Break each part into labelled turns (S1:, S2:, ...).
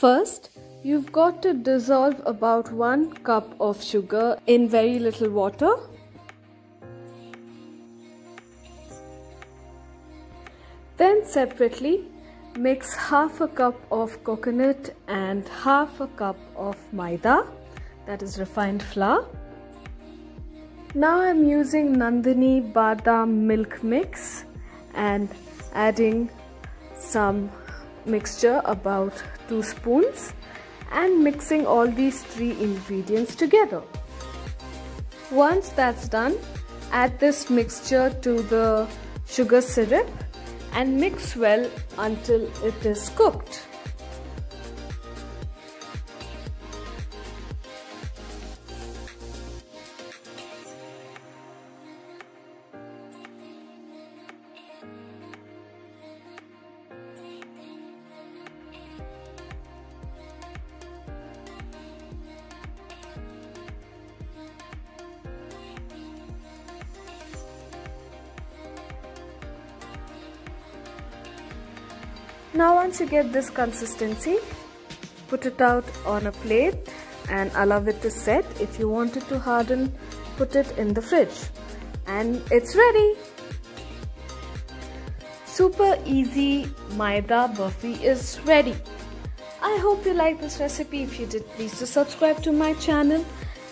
S1: First, you've got to dissolve about 1 cup of sugar in very little water. Then separately, mix half a cup of coconut and half a cup of maida that is refined flour. Now I'm using Nandini Badam milk mix and adding some mixture about 2 spoons and mixing all these three ingredients together. Once that's done, add this mixture to the sugar syrup and mix well until it is cooked. Now once you get this consistency, put it out on a plate and allow it to set. If you want it to harden, put it in the fridge. And it's ready! Super easy Maida Burfi is ready. I hope you like this recipe. If you did, please do subscribe to my channel.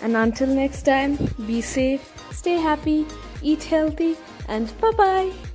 S1: And until next time, be safe, stay happy, eat healthy, and bye-bye.